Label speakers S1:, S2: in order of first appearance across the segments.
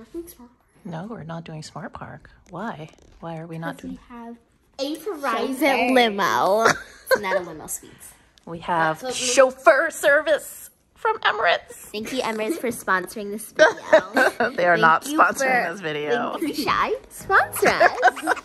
S1: nothing smart.
S2: No, we're not doing Smart Park. Why? Why are we not doing?
S1: We have a Verizon limo. it's not a limo, sweets.
S2: We have chauffeur service from Emirates.
S1: Thank you, Emirates, for sponsoring this video.
S2: they are not sponsoring
S1: for-
S2: this video.
S1: Thank you, Shy. Sponsor us.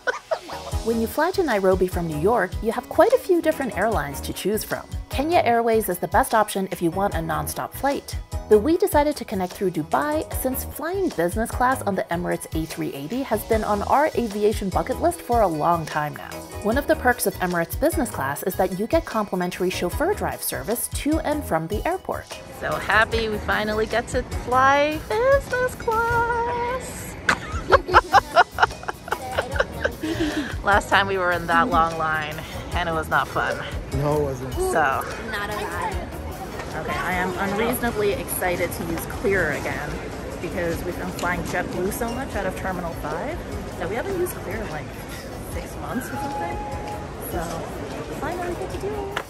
S2: When you fly to Nairobi from New York, you have quite a few different airlines to choose from. Kenya Airways is the best option if you want a non-stop flight. But we decided to connect through Dubai since flying business class on the Emirates A380 has been on our aviation bucket list for a long time now. One of the perks of Emirates business class is that you get complimentary chauffeur drive service to and from the airport. So happy we finally get to fly business class. Last time we were in that long line and it was not fun.
S3: No, it wasn't.
S2: So,
S1: not a ride.
S2: Okay, I am unreasonably excited to use Clear again because we've been flying JetBlue so much out of Terminal 5 that we haven't used Clear in like six months or something. So, finally get to do it.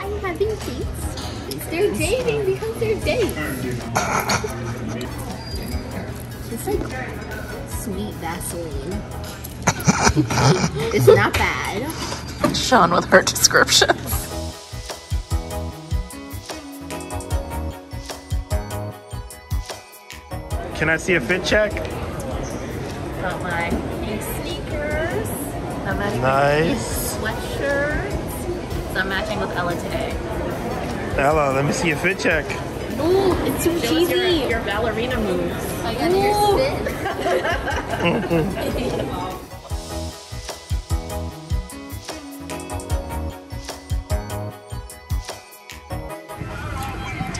S1: I'm having dates. They're dating because they're dating. It's like sweet Vaseline. it's not bad.
S2: Sean with her descriptions.
S3: Can I see a fit check?
S2: Got my pink sneakers. I'm matching
S3: Nice.
S2: with sweatshirts. So I'm matching with Ella today.
S3: Ella, let me see a fit check.
S1: Ooh, it's too cheesy.
S2: your ballerina moves.
S1: I got your spin.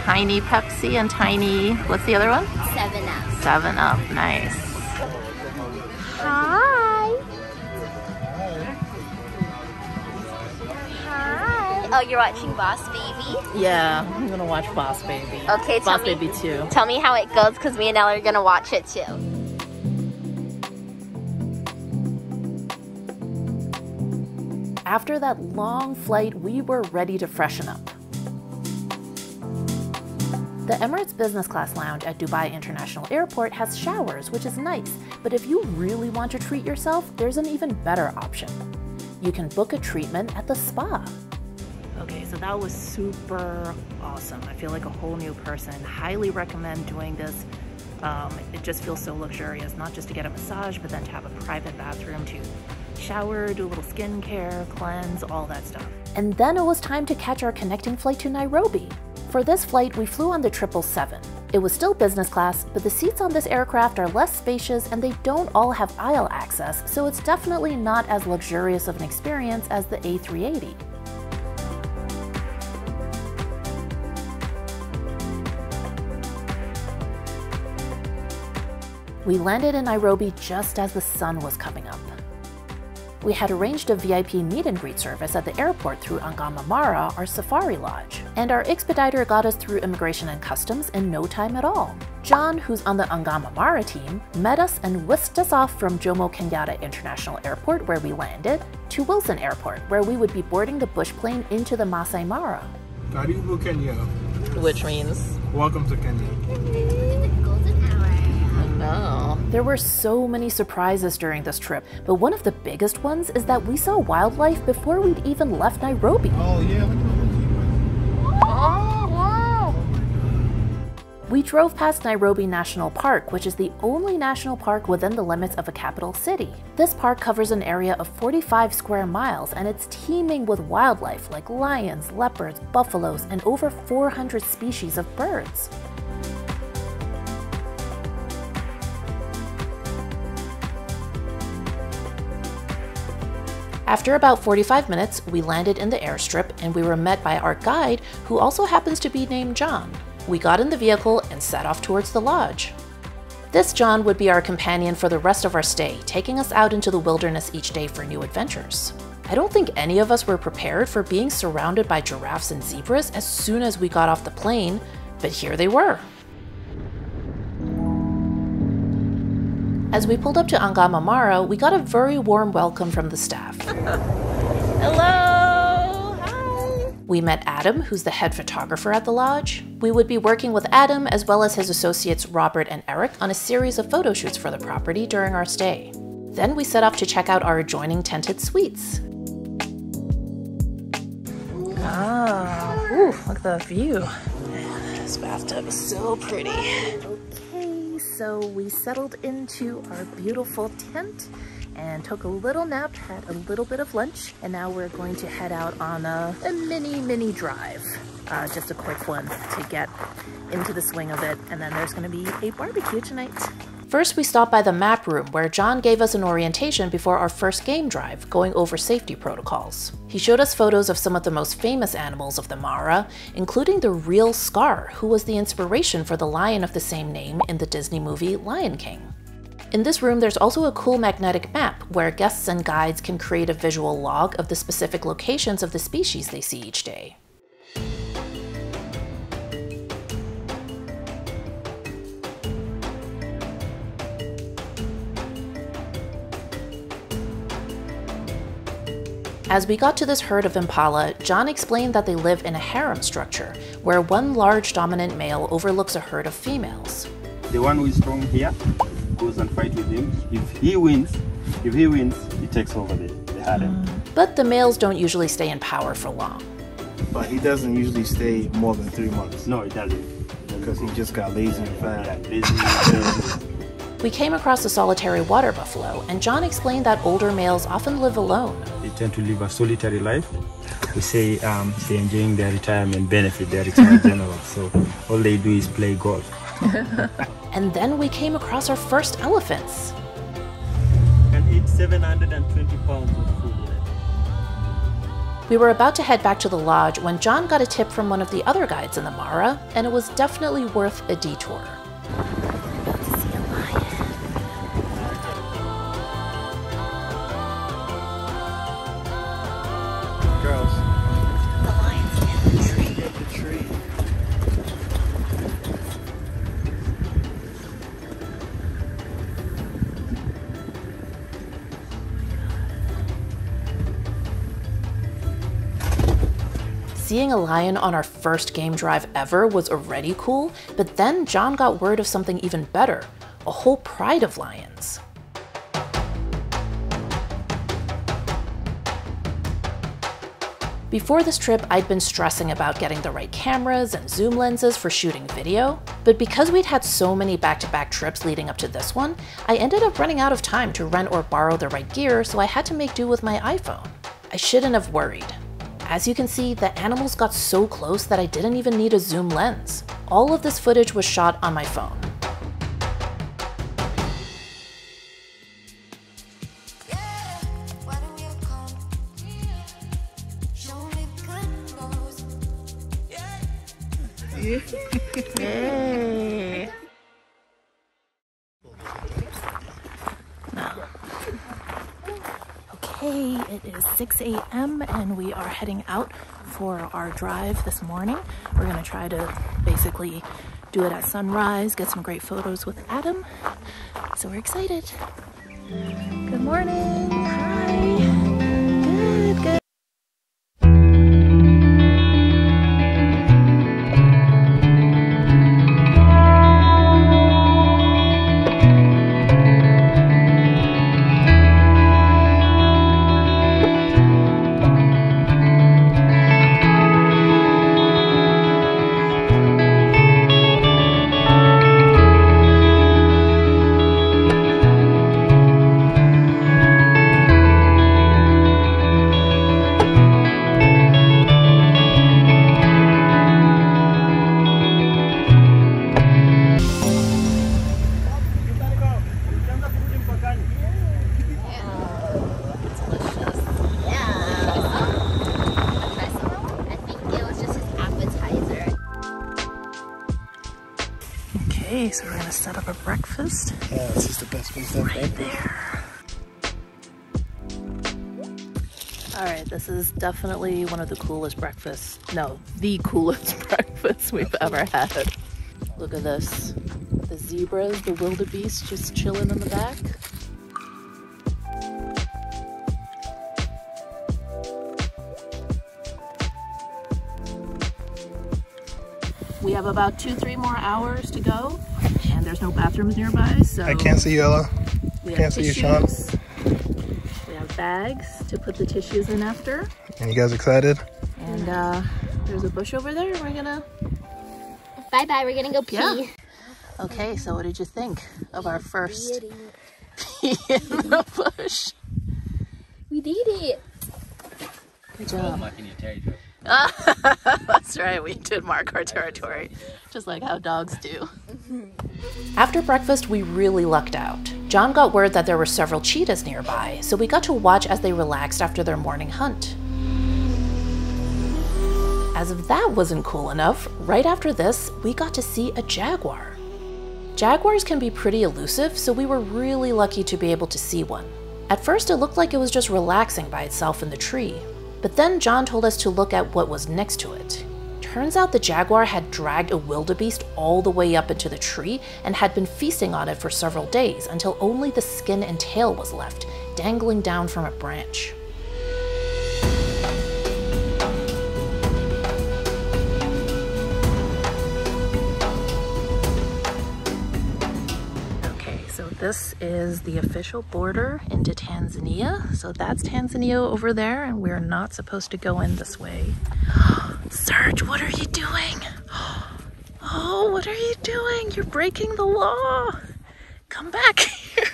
S2: Tiny Pepsi and tiny, what's the other one?
S1: Seven up.
S2: Seven Up. Nice.
S1: Hi. Hi. Oh, you're watching Boss Baby?
S2: Yeah, I'm gonna watch Boss Baby.
S1: Okay, tell
S2: Boss
S1: me.
S2: Baby 2.
S1: Tell me how it goes because me and Ella are gonna watch it too.
S2: After that long flight, we were ready to freshen up. The Emirates Business Class Lounge at Dubai International Airport has showers, which is nice, but if you really want to treat yourself, there's an even better option. You can book a treatment at the spa. Okay, so that was super awesome. I feel like a whole new person. Highly recommend doing this. Um, it just feels so luxurious, not just to get a massage, but then to have a private bathroom to shower, do a little skincare, cleanse, all that stuff. And then it was time to catch our connecting flight to Nairobi. For this flight, we flew on the 777. It was still business class, but the seats on this aircraft are less spacious and they don't all have aisle access, so it's definitely not as luxurious of an experience as the A380. We landed in Nairobi just as the sun was coming up. We had arranged a VIP meet and greet service at the airport through Angama Mara, our safari lodge, and our expediter got us through immigration and customs in no time at all. John, who's on the Angama Mara team, met us and whisked us off from Jomo Kenyatta International Airport, where we landed, to Wilson Airport, where we would be boarding the bush plane into the Masai Mara.
S3: Karibu Kenya.
S2: Which means
S3: Welcome to Kenya.
S1: Golden
S2: There were so many surprises during this trip, but one of the biggest ones is that we saw wildlife before we'd even left Nairobi.
S3: Oh yeah. Oh, wow.
S2: We drove past Nairobi National Park, which is the only national park within the limits of a capital city. This park covers an area of 45 square miles and it's teeming with wildlife like lions, leopards, buffaloes, and over 400 species of birds. After about 45 minutes, we landed in the airstrip and we were met by our guide, who also happens to be named John. We got in the vehicle and set off towards the lodge. This John would be our companion for the rest of our stay, taking us out into the wilderness each day for new adventures. I don't think any of us were prepared for being surrounded by giraffes and zebras as soon as we got off the plane, but here they were. As we pulled up to Angama Mara, we got a very warm welcome from the staff.
S4: Hello! Hi!
S2: We met Adam, who's the head photographer at the lodge. We would be working with Adam as well as his associates Robert and Eric on a series of photo shoots for the property during our stay. Then we set off to check out our adjoining tented suites.
S4: Ah, ooh, look at the view. This bathtub is so pretty.
S2: So we settled into our beautiful tent and took a little nap, had a little bit of lunch, and now we're going to head out on a, a mini, mini drive. Uh, just a quick one to get into the swing of it, and then there's gonna be a barbecue tonight. First, we stopped by the map room where John gave us an orientation before our first game drive, going over safety protocols. He showed us photos of some of the most famous animals of the Mara, including the real Scar, who was the inspiration for the lion of the same name in the Disney movie Lion King. In this room, there's also a cool magnetic map where guests and guides can create a visual log of the specific locations of the species they see each day. As we got to this herd of impala, John explained that they live in a harem structure, where one large dominant male overlooks a herd of females.
S5: The one who is strong here goes and fight with him. If he wins, if he wins, he takes over the, the harem.
S2: But the males don't usually stay in power for long.
S3: But he doesn't usually stay more than three months
S5: No, he doesn't.
S3: because he just got lazy and fat.
S5: Yeah, basically,
S2: We came across a solitary water buffalo, and John explained that older males often live alone.
S5: they tend to live a solitary life. We say um, they're enjoying their retirement benefit, their retirement general. So all they do is play golf.
S2: And then we came across our first elephants.
S5: Can eat 720 pounds of food.
S2: We were about to head back to the lodge when John got a tip from one of the other guides in the Mara, and it was definitely worth a detour. A lion on our first game drive ever was already cool, but then John got word of something even better a whole pride of lions. Before this trip, I'd been stressing about getting the right cameras and zoom lenses for shooting video, but because we'd had so many back to back trips leading up to this one, I ended up running out of time to rent or borrow the right gear, so I had to make do with my iPhone. I shouldn't have worried. As you can see, the animals got so close that I didn't even need a zoom lens. All of this footage was shot on my phone.
S4: Heading out for our drive this morning. We're gonna try to basically do it at sunrise, get some great photos with Adam. So we're excited. Good morning. Definitely one of the coolest breakfasts. No, the coolest breakfast we've ever had. Look at this. the zebras, the wildebeest just chilling in the back. We have about two, three more hours to go, and there's no bathrooms nearby, so
S3: I can't see you, Ella.
S4: we have
S3: can't see you, Sean.
S4: tissues. We have bags to put the tissues in after,
S3: And you guys excited?
S4: and uh, there's a bush over there. We're gonna.
S1: Bye bye. We're gonna go pee.
S4: Yeah. Okay, so what did you think of our first pee in the bush?
S1: We did it.
S4: Good job. That's right, we did mark our territory, just like how dogs do.
S2: After breakfast, we really lucked out. John got word that there were several cheetahs nearby, so we got to watch as they relaxed after their morning hunt. As if that wasn't cool enough, right after this, we got to see a jaguar. Jaguars can be pretty elusive, so we were really lucky to be able to see one. At first, it looked like it was just relaxing by itself in the tree, but then John told us to look at what was next to it. Turns out the jaguar had dragged a wildebeest all the way up into the tree and had been feasting on it for several days until only the skin and tail was left, dangling down from a branch.
S4: This is the official border into Tanzania. So that's Tanzania over there, and we're not supposed to go in this way. Serge, what are you doing? Oh, what are you doing? You're breaking the law. Come back here.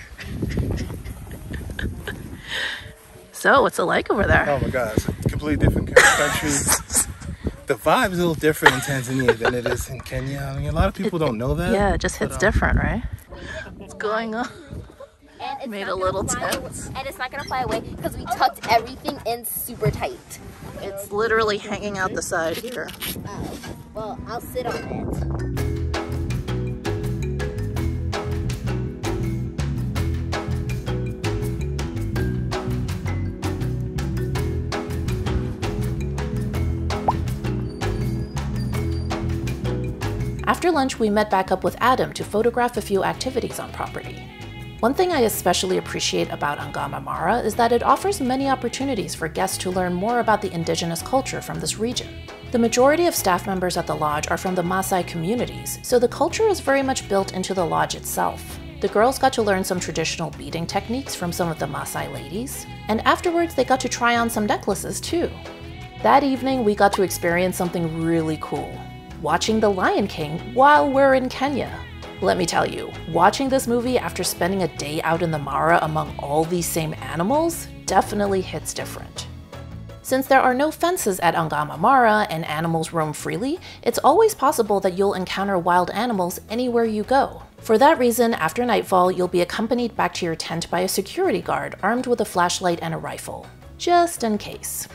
S4: so, what's it like over there?
S3: Oh my God, it's a completely different country. the vibe's is a little different in Tanzania than it is in Kenya. I mean, a lot of people don't know that.
S4: Yeah, it just hits
S3: but, um,
S4: different, right? What's going on?
S1: And it's
S4: Made a little
S1: gonna fly
S4: tense.
S1: away- And it's not gonna fly away because we tucked everything in super tight.
S4: It's literally hanging out the side here.
S1: Oh, well, I'll sit on it.
S2: After lunch, we met back up with Adam to photograph a few activities on property. One thing I especially appreciate about Angama Mara is that it offers many opportunities for guests to learn more about the indigenous culture from this region. The majority of staff members at the lodge are from the Maasai communities, so the culture is very much built into the lodge itself. The girls got to learn some traditional beading techniques from some of the Maasai ladies, and afterwards they got to try on some necklaces too. That evening, we got to experience something really cool watching The Lion King while we're in Kenya. Let me tell you, watching this movie after spending a day out in the Mara among all these same animals definitely hits different. Since there are no fences at Angama Mara and animals roam freely, it's always possible that you'll encounter wild animals anywhere you go. For that reason, after nightfall, you'll be accompanied back to your tent by a security guard armed with a flashlight and a rifle. Just in case.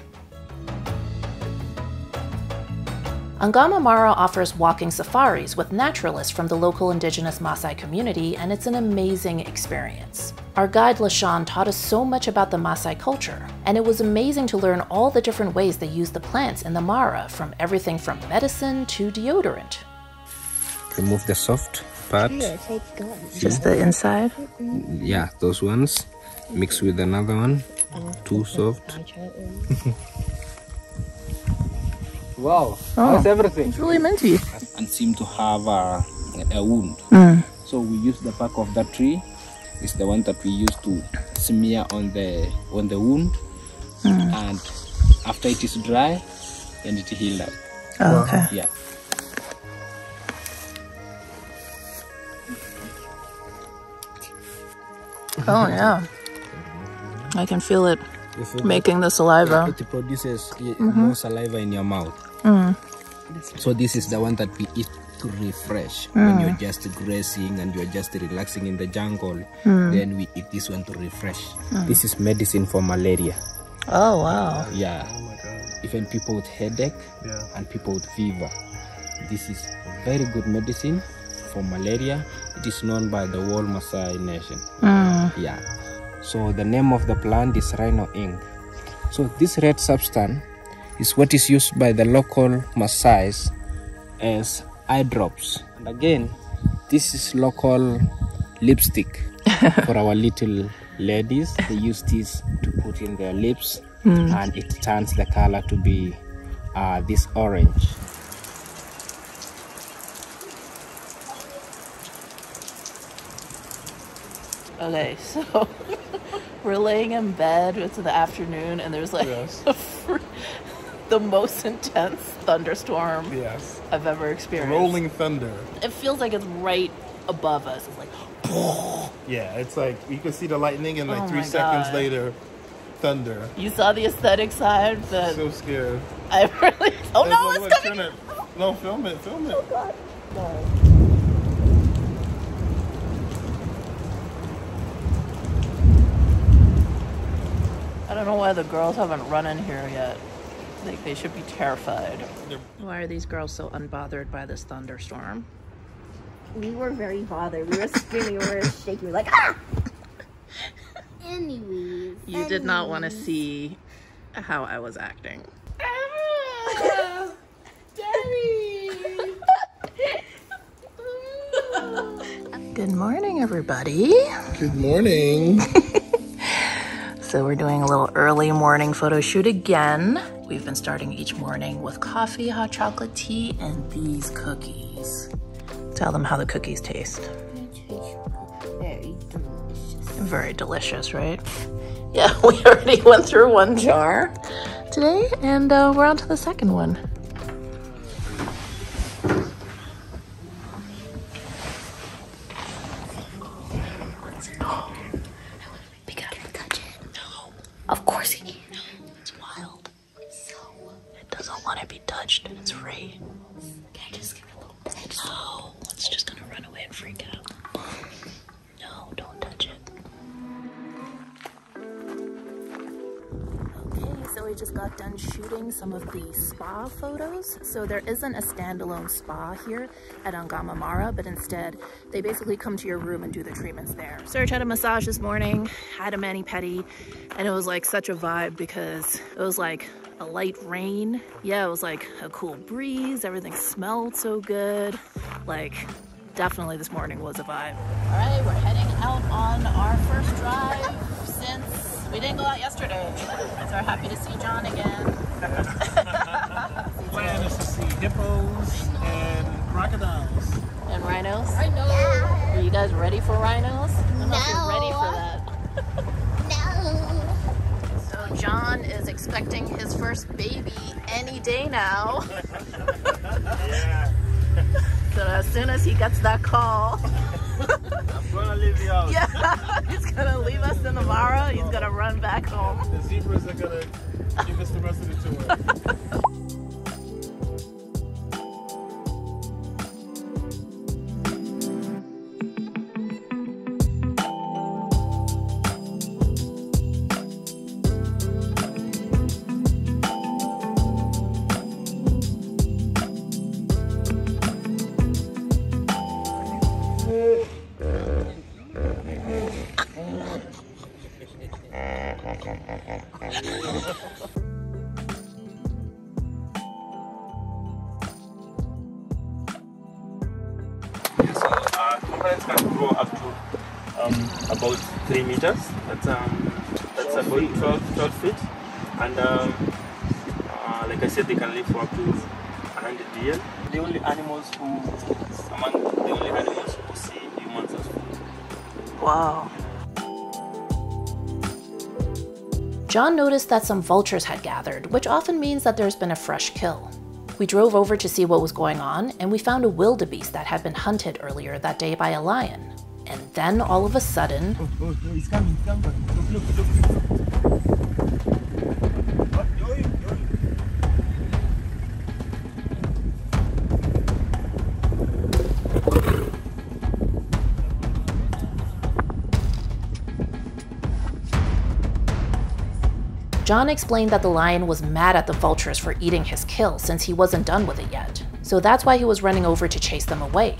S2: Angama Mara offers walking safaris with naturalists from the local indigenous Maasai community, and it's an amazing experience. Our guide LaShawn taught us so much about the Maasai culture, and it was amazing to learn all the different ways they use the plants in the Mara, from everything from medicine to deodorant.
S6: remove the soft part.
S4: Just the inside. Mm-hmm.
S6: yeah those ones. Mix with another one. Too soft wow oh, how's everything.
S4: It's really minty.
S6: and seem to have a, a wound. Mm. So we use the bark of that tree. It's the one that we use to smear on the on the wound. Mm. And after it is dry then it heal up.
S4: Oh, okay.
S6: yeah.
S4: Oh, yeah. I can feel it.
S6: If you
S4: making the saliva.
S6: it produces y- mm-hmm. more saliva in your mouth. Mm. So this is the one that we eat to refresh mm. when you're just grazing and you're just relaxing in the jungle. Mm. Then we eat this one to refresh. This is medicine for malaria.
S4: Oh, wow.
S6: Yeah,
S3: Oh my God.
S6: even people with headache
S3: Yeah.
S6: and people with fever. This is very good medicine for malaria. It is known by the whole Maasai nation. Yeah. So the name of the plant is rhino ink. So this red substance is what is used by the local Maasais as eye drops. And again, This is local lipstick for our little ladies. They use this to put in their lips, mm. and it turns the color to be uh, this orange.
S2: Okay, so we're laying in bed. It's the afternoon, and there's like
S3: Yes.
S2: fr- the most intense thunderstorm
S3: Yes.
S2: I've ever experienced.
S3: Rolling thunder.
S2: It feels like it's right above us. It's like,
S3: Yeah, it's like you can see the lightning and like
S2: Oh
S3: three seconds
S2: God.
S3: later, thunder.
S2: you saw the aesthetic side, but
S3: So scared.
S2: I really. Oh no, it's coming!
S3: it. No, film it, film it.
S2: Oh I don't know why the girls haven't run in here yet. Like they should be terrified. Why are these girls so unbothered by this thunderstorm?
S1: We were very bothered. We were screaming. We were shaking. We were like, ah! Anyways.
S2: You did not want to see how I was acting.
S1: Ah! Daddy!
S2: Good morning, everybody.
S3: Good morning.
S2: So we're doing a little early morning photo shoot again. We've been starting each morning with coffee, hot chocolate tea, and these cookies. Tell them how the cookies taste.
S1: Very delicious.
S2: Very delicious, right? Yeah, we already went through one jar today, and uh, we're on to the second one. Standalone spa here at Angama Mara, but instead they basically come to your room and do the treatments there. Serge had a massage this morning, had a mani-pedi, and it was like such a vibe because it was like a light rain. Yeah, it was like a cool breeze. Everything smelled so good. Like, definitely this morning was a vibe. All right, we're heading out on our first drive since we didn't go out yesterday. So we're happy to see John again.
S3: Plan is to see hippos and crocodiles.
S2: And rhinos.
S1: I know.
S2: Are you guys ready for rhinos? I don't know you're ready for that.
S1: No.
S2: So John is expecting his first baby any day now.
S5: Yeah,
S2: So as soon as he gets that call,
S5: I'm gonna leave the house.
S2: yeah, he's gonna leave us in the Mara. He's gonna run back home.
S3: The zebras are gonna give us the rest of the tour.
S5: meters. That's um, that's about 12, 12 feet, and um, uh, like I said, they can live for up to 100 years. The only animals who among the only animals who see humans as food.
S2: Wow.
S7: John noticed that some vultures had gathered, which often means that there's been a fresh kill. We drove over to see what was going on, and we found a wildebeest that had been hunted earlier that day by a lion. And then all of a sudden,
S5: Oh, oh, he's coming, coming. Look, look, look.
S7: John explained that the lion was mad at the vultures for eating his kill since he wasn't done with it yet. So that's why he was running over to chase them away.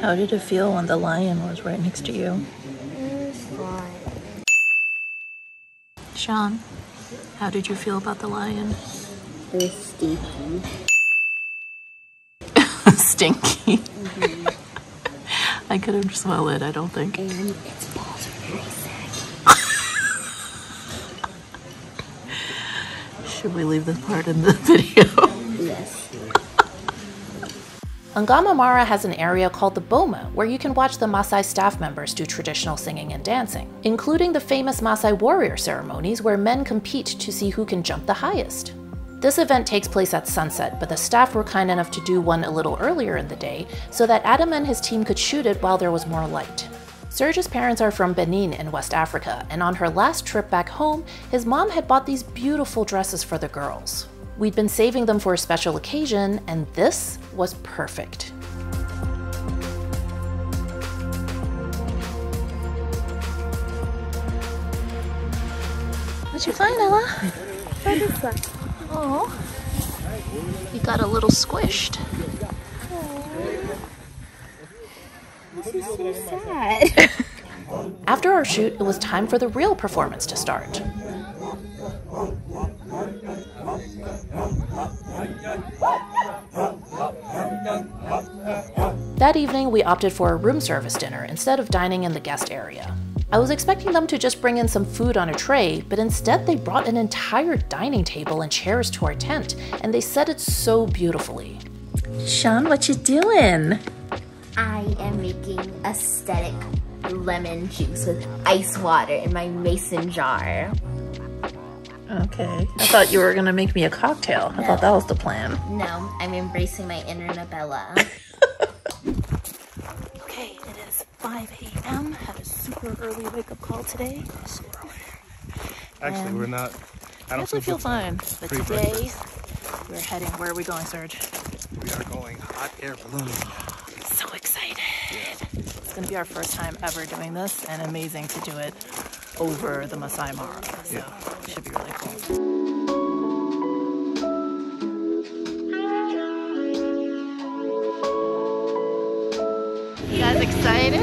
S4: How did it feel when the lion was right next to you?
S1: It was fun.
S4: Sean, how did you feel about the lion?
S1: It was stinky.
S4: Stinky. Mm-hmm. I couldn't smell it, I don't think.
S1: And its balls are very saggy.
S4: Should we leave this part in the video?
S1: Yes.
S2: Angama Mara has an area called the Boma where you can watch the Maasai staff members do traditional singing and dancing, including the famous Maasai warrior ceremonies where men compete to see who can jump the highest. This event takes place at sunset, but the staff were kind enough to do one a little earlier in the day so that Adam and his team could shoot it while there was more light. Serge's parents are from Benin in West Africa, and on her last trip back home, his mom had bought these beautiful dresses for the girls. We'd been saving them for a special occasion, and this was perfect.
S4: What'd you find, Ella?
S1: Butterfly.
S4: Oh, you got a little squished.
S1: This is so sad.
S2: After our shoot, it was time for the real performance to start. That evening, we opted for a room service dinner instead of dining in the guest area. I was expecting them to just bring in some food on a tray, but instead they brought an entire dining table and chairs to our tent, and they set it so beautifully.
S4: Sean, what you doing?
S1: I am making aesthetic lemon juice with ice water in my mason jar.
S4: Okay. I thought you were gonna make me a cocktail. I thought that was the plan.
S1: No, I'm embracing my inner Nabella.
S4: Okay, it is 5 a.m. Had a super early wake up call today.
S3: Actually, we're um, not. I
S4: I
S3: don't
S4: actually feel fine. But
S3: Free
S4: today, we're heading. Where are we going, Serge?
S3: We are going hot air ballooning.
S4: So excited. It's gonna be our first time ever doing this, and amazing to do it over the Masai Mara. So it should be really cool. You guys excited?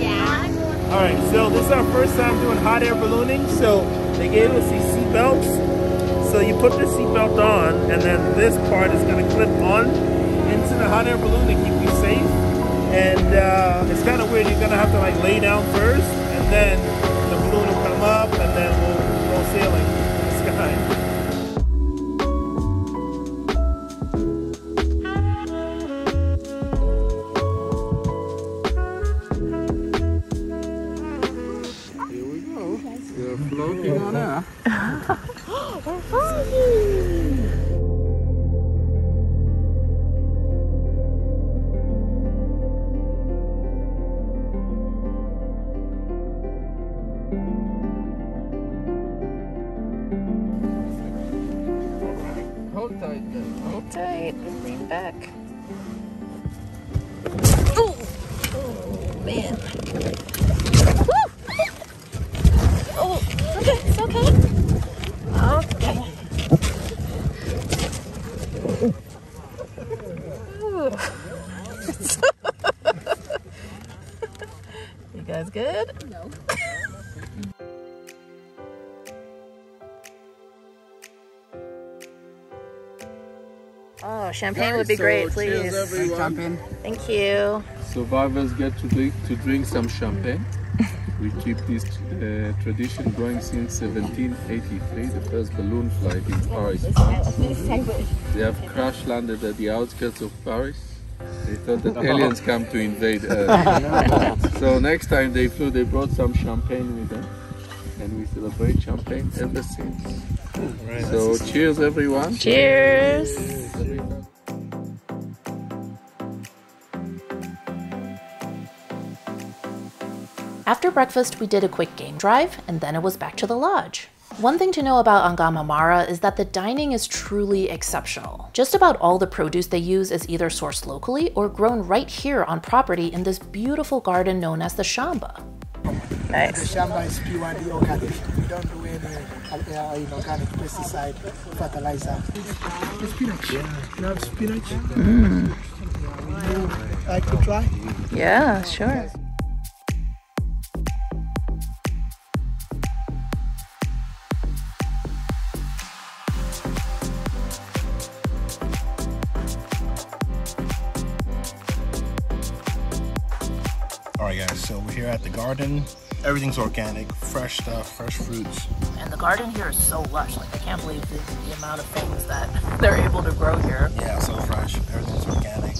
S1: yeah.
S5: All right, so this is our first time doing hot air ballooning. So they gave us these seat belts. So you put the seat belt on, and then this part is going to clip on into the hot air balloon to keep you safe. And uh, it's kind of weird. You're going to have to like lay down first, and then
S4: champagne would be great, please.
S6: Champagne.
S4: Thank you.
S8: Survivors get to drink, to drink some champagne. We keep this uh, tradition going since 1783, the first balloon flight in Paris, France. They have crash landed at the outskirts of Paris. They thought that aliens come to invade Earth. so next time they flew, they brought some champagne with them. And we celebrate champagne ever since.
S3: Right.
S8: So cheers everyone.
S4: Cheers.
S2: After breakfast, we did a quick game drive, and then it was back to the lodge. One thing to know about Angama Mara is that the dining is truly exceptional. Just about all the produce they use is either sourced locally or grown right here on property in this beautiful garden known as the Shamba.
S4: Nice.
S9: Shamba is purely organic. We don't do any uh, inorganic pesticide fertilizer. Spinach. Yeah. You have spinach? you like to try?
S4: Yeah, sure.
S3: At the garden. Everything's organic, fresh stuff, fresh fruits.
S2: And the garden here is so lush. Like I can't believe the, the amount of things that they're able to grow here.
S3: Yeah, so fresh. Everything's organic.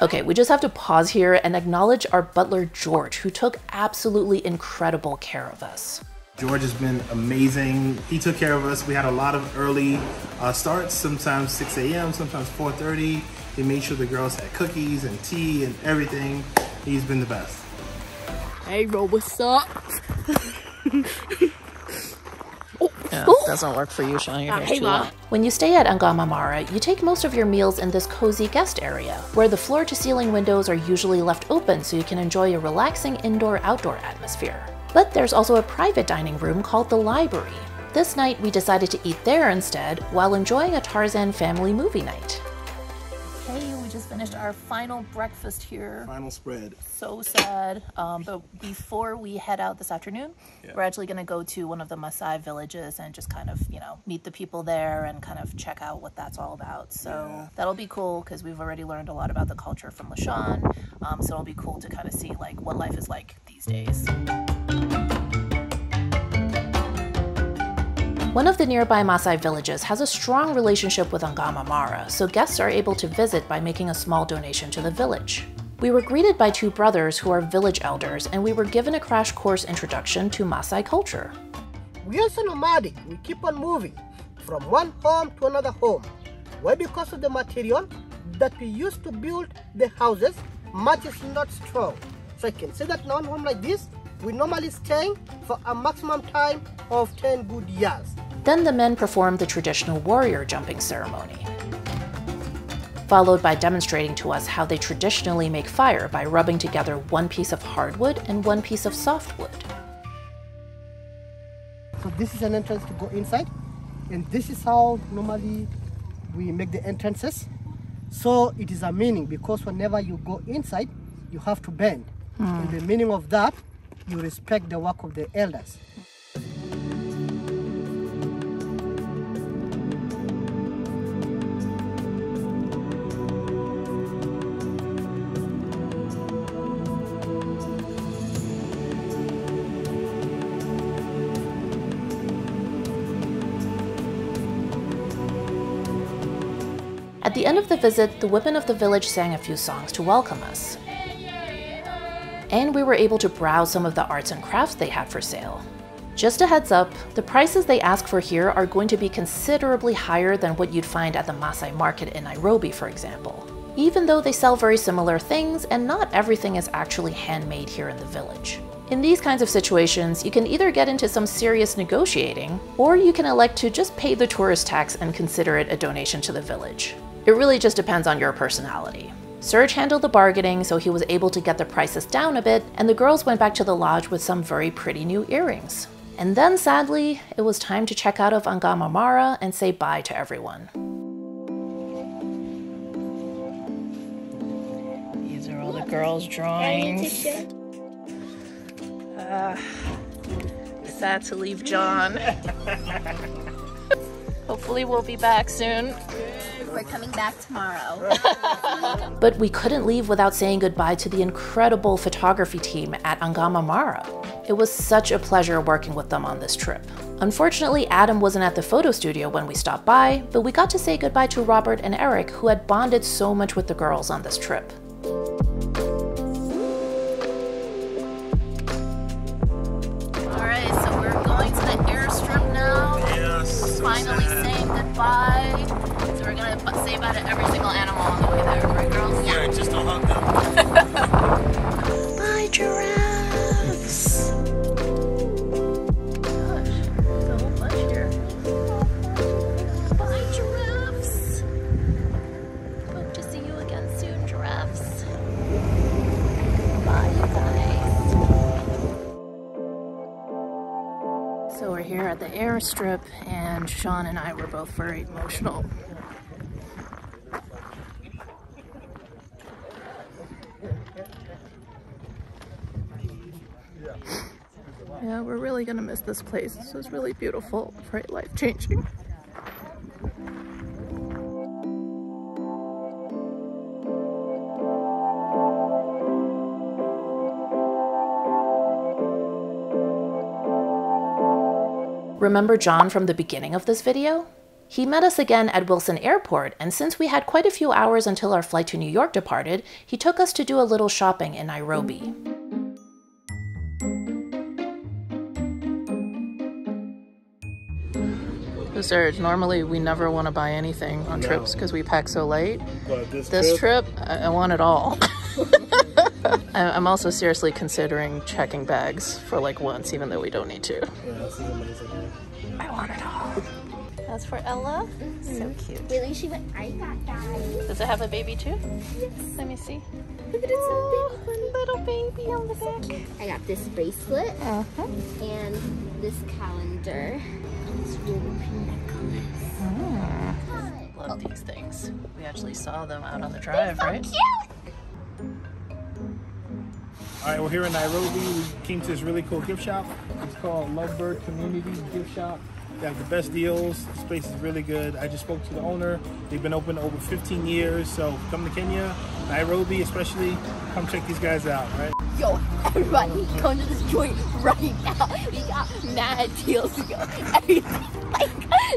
S2: Okay, we just have to pause here and acknowledge our butler George, who took absolutely incredible care of us.
S3: George has been amazing. He took care of us. We had a lot of early uh, starts, sometimes 6 a.m., sometimes 4.30. He made sure the girls had cookies and tea and everything. He's been the best.
S1: Hey, bro, what's up?
S4: Oh, yeah, oh. doesn't work for you, Sean. Ah, your hair's
S1: hey,
S4: too
S1: Mom.
S4: long.
S2: When you stay at Angama Mara, you take most of your meals in this cozy guest area, where the floor to ceiling windows are usually left open so you can enjoy a relaxing indoor outdoor atmosphere. But there's also a private dining room called the library. This night we decided to eat there instead while enjoying a Tarzan family movie night. Just finished our final breakfast here.
S3: Final spread.
S2: so sad. Um, but before we head out this afternoon, we're actually going to go to one of the Maasai villages and just kind of, you know, meet the people there and kind of check out what that's all about. So that'll be cool because we've already learned a lot about the culture from Lashawn. Um, so it'll be cool to kind of see like what life is like these days. One of the nearby Maasai villages has a strong relationship with Angama Mara, so guests are able to visit by making a small donation to the village. We were greeted by two brothers who are village elders, and we were given a crash course introduction to Maasai culture.
S9: We are so nomadic. We keep on moving from one home to another home. Why? Because of the material that we use to build the houses, much is not strong. So I can say that in one home like this, we normally stay for a maximum time of 10 good years.
S2: Then the men performed the traditional warrior jumping ceremony, followed by demonstrating to us how they traditionally make fire by rubbing together one piece of hardwood and one piece of softwood.
S9: So this is an entrance to go inside, and this is how normally we make the entrances. So it is a meaning because whenever you go inside, you have to bend. Hmm. And the meaning of that, you respect the work of the elders.
S2: End of the visit, the women of the village sang a few songs to welcome us. And we were able to browse some of the arts and crafts they had for sale. Just a heads up, the prices they ask for here are going to be considerably higher than what you'd find at the Maasai market in Nairobi, for example. Even though they sell very similar things, and not everything is actually handmade here in the village. In these kinds of situations, you can either get into some serious negotiating, or you can elect to just pay the tourist tax and consider it a donation to the village. It really just depends on your personality. Serge handled the bargaining, so he was able to get the prices down a bit, and the girls went back to the lodge with some very pretty new earrings. And then, sadly, it was time to check out of Angama Mara and say bye to everyone.
S4: These are all the girls' drawings. Uh, sad to leave John. Hopefully, we'll be back soon.
S1: We're coming back tomorrow.
S2: But we couldn't leave without saying goodbye to the incredible photography team at Angama Mara. It was such a pleasure working with them on this trip. Unfortunately, Adam wasn't at the photo studio when we stopped by, but we got to say goodbye to Robert and Eric, who had bonded so much with the girls on this trip.
S4: Alright, so we're going to the airstrip now.
S3: Yes.
S4: Finally saying goodbye. Say bye to every single animal on the way there, right, girls?
S3: Yeah, just don't hug them.
S4: Bye, giraffes. Gosh, there's a whole bunch here. Bye, giraffes. Hope to see you again soon, giraffes. Bye, you guys.
S2: So we're here at the airstrip, and Sean and I were both very emotional.
S4: Yeah, we're really gonna miss this place. This was really beautiful, very life changing.
S2: Remember John from the beginning of this video? He met us again at Wilson Airport, and since we had quite a few hours until our flight to New York departed, he took us to do a little shopping in Nairobi.
S4: Serge, normally we never want to buy anything on
S3: No.
S4: trips because we pack so late.
S3: But this,
S4: This trip, I, I want it all. I- I'm also seriously considering checking bags for like once, even though we don't need to.
S3: Yeah, this is amazing.
S4: I want it all. That's for Ella. So cute.
S1: Really, she went, I got that.
S4: Does it have a baby too? Yes. Let me see.
S1: Look at it, so big.
S4: Little baby on the back.
S1: I got this bracelet
S4: Uh-huh.
S1: and this calendar. This really
S4: Love things. We actually saw them out on the drive, right?
S3: All right, we're here in Nairobi. We came to this really cool gift shop. It's called Lovebird Community Gift Shop. They have the best deals. This place is really good. I just spoke to the owner. They've been open over 15 years. So come to Kenya, Nairobi especially. Come check these guys out, all right?
S1: Yo, everybody, come to this joint right now. We got mad deals. We got everything like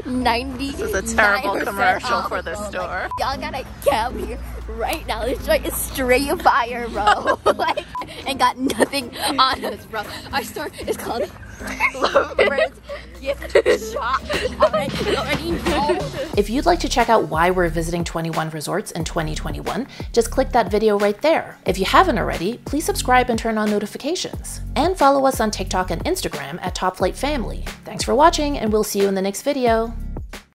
S1: 90
S4: This is a terrible commercial for this oh store.
S1: Y'all gotta come here right now. This joint is straight fire, bro. like, and got nothing on us, bro. Our store is called Lovebirds Gift Shop. Alright, you already know.
S2: If you'd like to check out why we're visiting 21 resorts in 2021, just click that video right there. If you haven't already, please subscribe and turn on notifications. And follow us on TikTok and Instagram at Top Flight Family. Thanks for watching, and we'll see you in the next video.